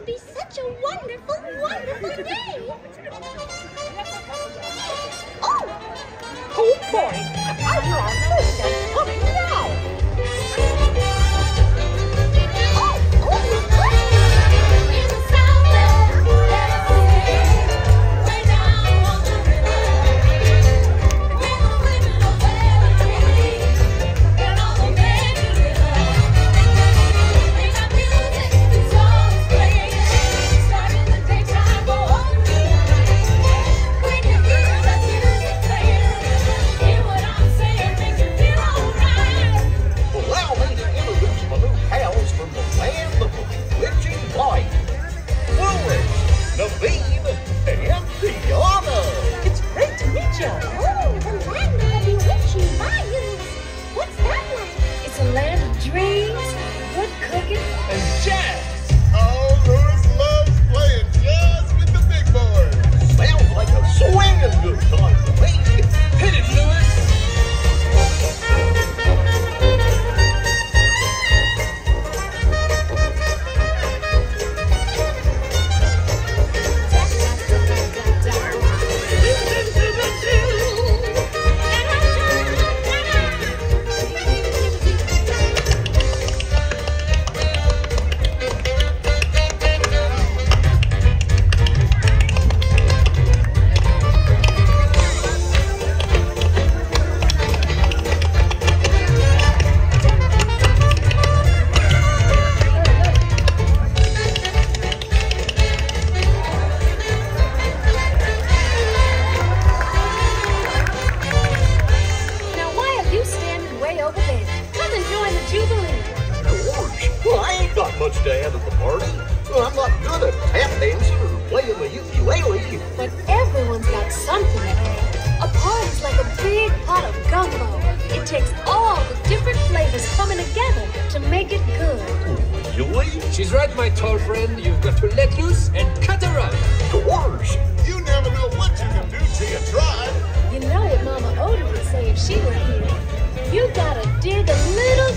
to be such a wonderful, wonderful day. Oh! Oh boy! I She's right, my tall friend. You've got to let loose and cut her up. Dwarves! You never know what you can do till you try. You know what Mama Odie would say if she were here. You gotta dig a little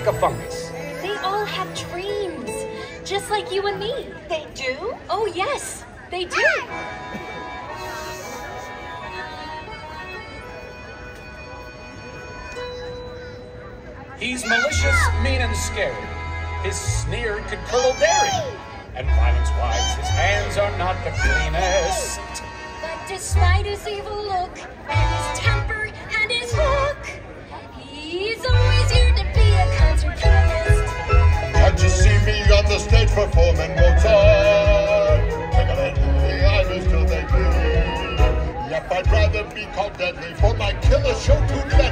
like a fungus. They all have dreams, just like you and me. They do? Oh, yes, they do. He's malicious, mean, and scary. His sneer could curdle dairy. And violence-wise, his hands are not the cleanest. But despite his evil look and his called Deadly for my killer show tonight.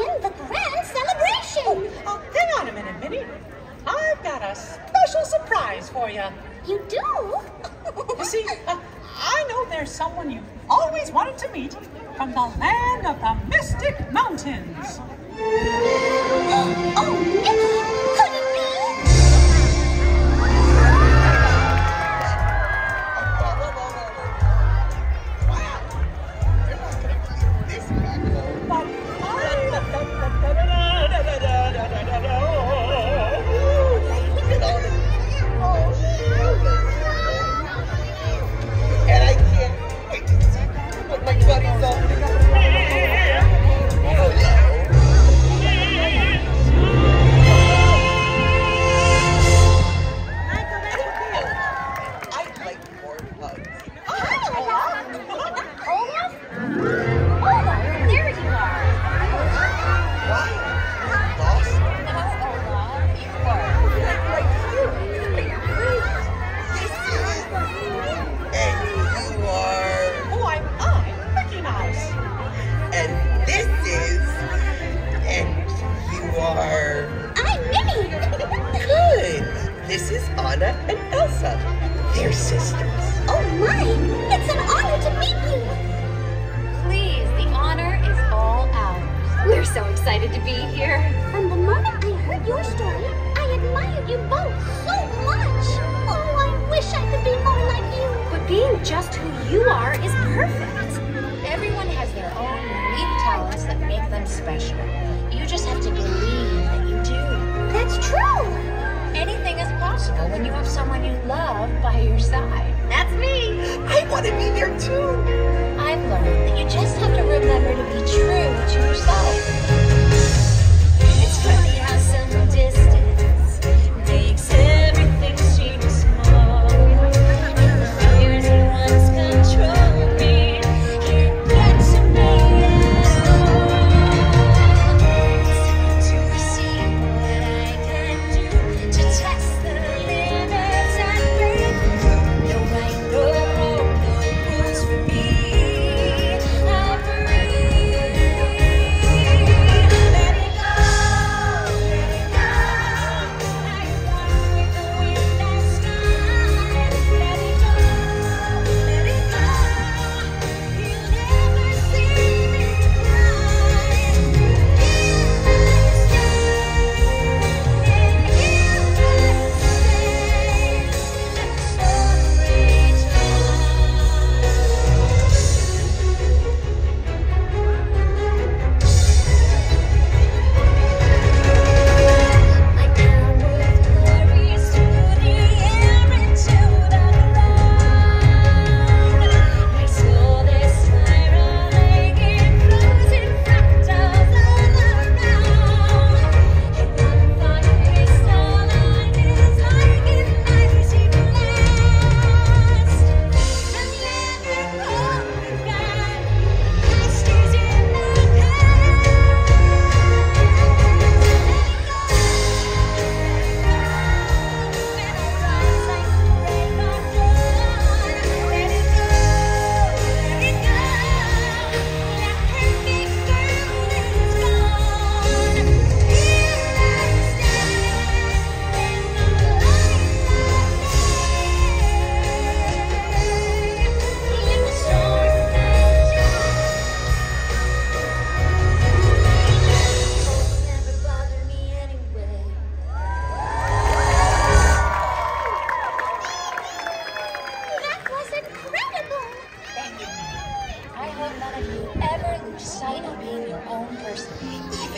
begin the grand celebration. Oh, oh, hang on a minute, Minnie. I've got a special surprise for you. You do? you see, uh, I know there's someone you've always wanted to meet from the land of the Mystic Mountains. Oh, oh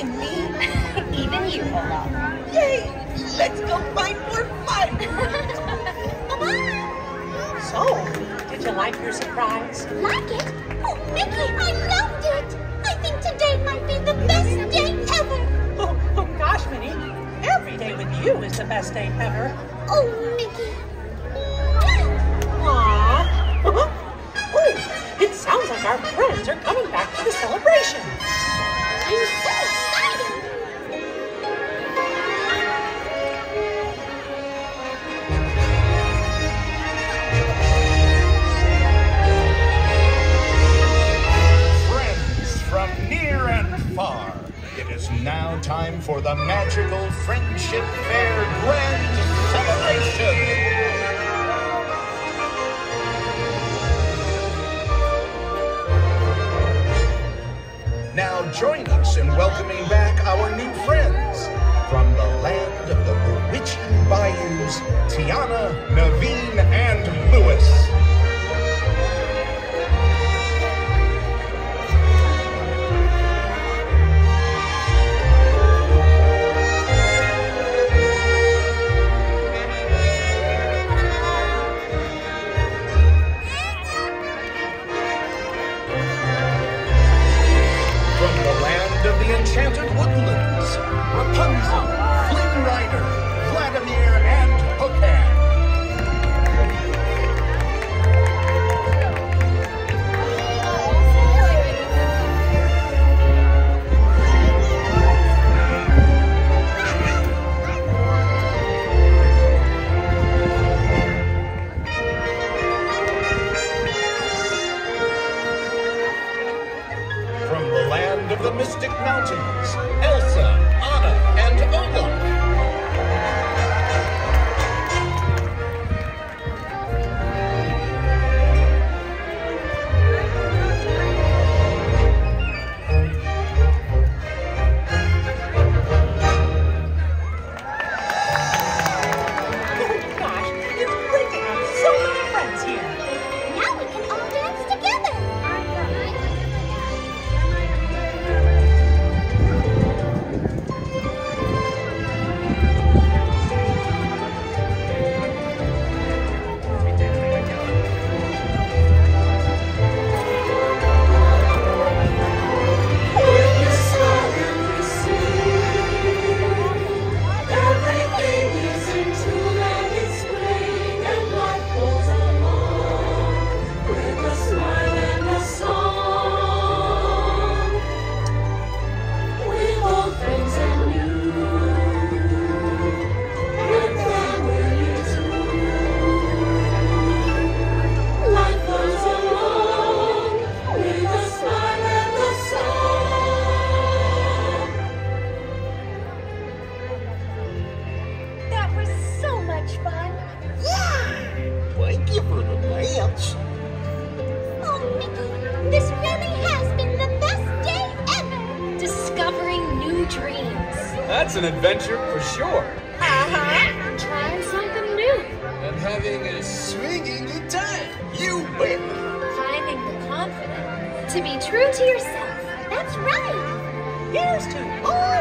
and me, even you, Olaf. Yay! Let's go find more fun! so, did you like your surprise? Like it? Oh, Mickey, I loved it! I think today might be the best day ever! Oh, oh gosh, Minnie, every day with you is the best day ever. Oh, Mickey. Aww. Oh, it sounds like our friends are coming back for the celebration. I'm so time for the magical Friendship Faire Grand Celebration. Now join us in welcoming back our new friends. dreams. That's an adventure for sure. Uh-huh. Trying something new. And having a swinging good time. You win. Finding the confidence to be true to yourself. That's right. Here's to all